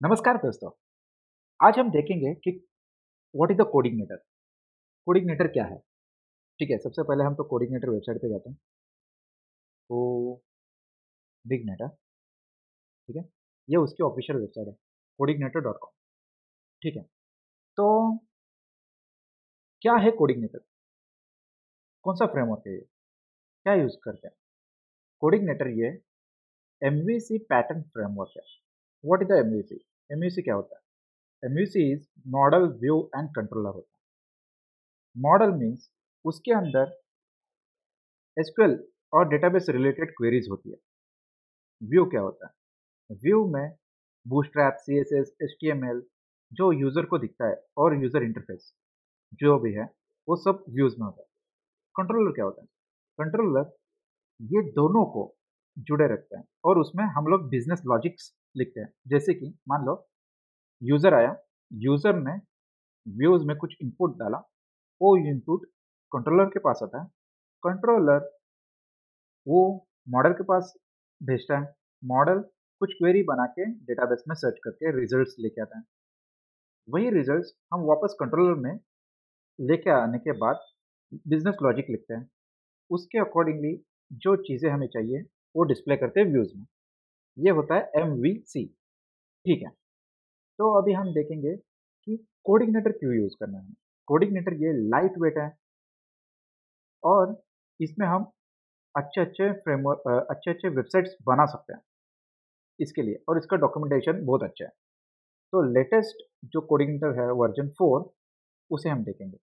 नमस्कार दोस्तों। आज हम देखेंगे कि what is the CodeIgniter CodeIgniter क्या है? ठीक है, सबसे पहले हम तो कोडिग्नेटर वेबसाइट पे जाते हैं। कोडिग्नेटर ठीक है? ये उसकी ऑफिशियल वेबसाइट है कोडिग्नेटर डॉट कॉम ठीक है तो क्या है कोडिग्नेटर कौन सा फ्रेमवर्क है ये? क्या यूज़ करते हैं? कोडिग्नेटर ये एमवीसी पैटर्न फ्रेमवर्क है। What is the MVC MVC क्या होता है? MVC is model view and controller होता है। मॉडल मीन्स उसके अंदर एसक्यूएल और डेटाबेस रिलेटेड क्वेरीज होती है। व्यू क्या होता है? व्यू में Bootstrap C S S H T M L जो यूज़र को दिखता है और यूज़र इंटरफेस जो भी है, वो सब व्यूज़ में होता है। कंट्रोलर क्या होता है? कंट्रोलर ये दोनों को जुड़े रखते हैं और उसमें हम लोग बिज़नेस लॉजिक्स लिखते हैं। जैसे कि मान लो यूज़र आया यूज़र ने व्यूज़ में कुछ इनपुट डाला, वो इनपुट कंट्रोलर के पास आता है। कंट्रोलर वो मॉडल के पास भेजता है। मॉडल कुछ क्वेरी बना के डेटाबेस में सर्च करके रिजल्ट्स लेके आता है। वही रिजल्ट्स हम वापस कंट्रोलर में लेके आने के बाद बिज़नेस लॉजिक लिखते हैं। उसके अकॉर्डिंगली जो चीज़ें हमें चाहिए वो डिस्प्ले करते हैं व्यूज़ में। ये होता है सी ठीक है? तो अभी हम देखेंगे कि कोडिग्नेटर क्यों यूज़ करना है? कोडिग्नेटर ये लाइट वेट है। और इसमें हम अच्छे अच्छे फ्रेमवर्क अच्छे अच्छे वेबसाइट्स बना सकते हैं इसके लिए। और इसका डॉक्यूमेंटेशन बहुत अच्छा है। तो लेटेस्ट जो कोडिग्नेटर है वर्जन फोर उसे हम देखेंगे।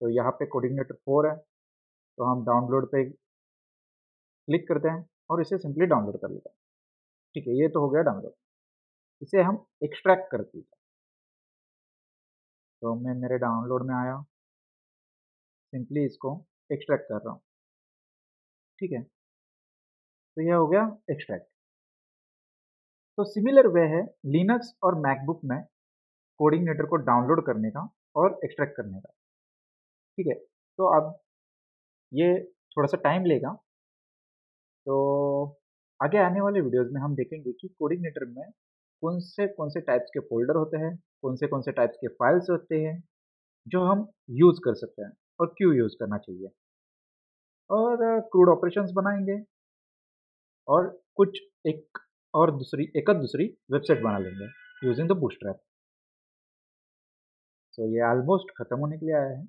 तो यहाँ पे कोडिग्नेटर फोर है। तो हम डाउनलोड पे क्लिक करते हैं। और इसे सिंपली डाउनलोड कर लेता हैं। ठीक है, ये तो हो गया डाउनलोड इसे हम एक्सट्रैक्ट कर देते तो मैं मेरे डाउनलोड में आया सिंपली इसको एक्सट्रैक्ट कर रहा हूँ। ठीक है? तो यह हो गया एक्सट्रैक्ट तो सिमिलर वे है लिनक्स और मैकबुक में कोडिंगनेटर को डाउनलोड करने का और एक्सट्रैक्ट करने का। ठीक है? तो अब ये थोड़ा सा टाइम लेगा। तो आगे आने वाले वीडियोस में हम देखेंगे कि कोडिनेटर में कौन से कौन से टाइप्स के फोल्डर होते हैं, कौन से कौन से टाइप्स के फाइल्स होते हैं, जो हम यूज़ कर सकते हैं और क्यों यूज़ करना चाहिए। और क्रूड ऑपरेशंस बनाएँगे और कुछ एक और दूसरी, एक दूसरी वेबसाइट बना लेंगे यूजिंग द बूस्ट्रैप सो ये ऑलमोस्ट ख़त्म होने के लिए आया है।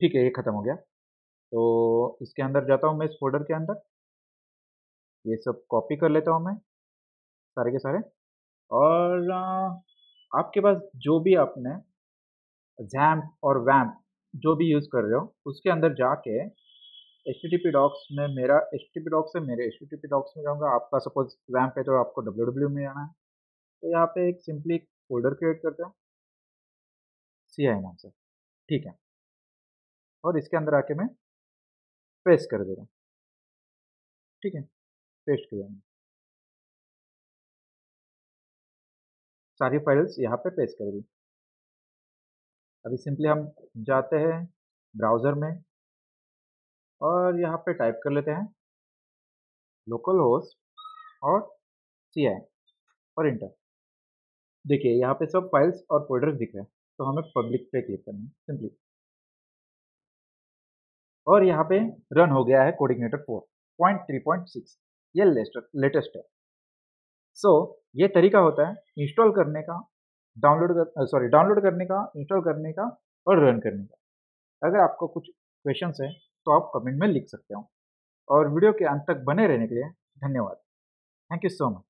ठीक है, ये ख़त्म हो गया। तो इसके अंदर जाता हूँ मैं इस फोल्डर के अंदर। ये सब कॉपी कर लेता हूँ मैं, सारे के सारे। और आपके पास जो भी आपने जैम्प और वैम्प जो भी यूज़ कर रहे हो, उसके अंदर जाके एच टी पी डॉक्स में मेरा एच टी पी डॉक्स है मेरे एच टी पी डॉक्स में जाऊँगा। आपका सपोज़ वैम्प है तो आपको डब्ल्यू डब्ल्यू में जाना है। तो यहाँ पे एक सिंपली फोल्डर क्रिएट करते हैं। सी आई नाम से। ठीक है। और इसके अंदर आके मैं पेस्ट कर दे रहा हूँ। ठीक है? पेस्ट किया मैंने। सारी फाइल्स यहाँ पे पेस्ट कर दी। अभी सिंपली हम जाते हैं ब्राउज़र में और यहाँ पे टाइप कर लेते हैं लोकल होस्ट और सी आई और इंटर देखिए, यहाँ पे सब फाइल्स और फोल्डर्स दिख रहे हैं तो हमें पब्लिक पे क्लिक करना है सिंपली और यहाँ पे रन हो गया है CodeIgniter four point three point six ये लेटेस्ट है। सो so, ये तरीका होता है इंस्टॉल करने का डाउनलोड कर सॉरी डाउनलोड करने का इंस्टॉल करने का और रन करने का। अगर आपको कुछ क्वेश्चन है तो आप कमेंट में लिख सकते हो। और वीडियो के अंत तक बने रहने के लिए धन्यवाद। Thank you so much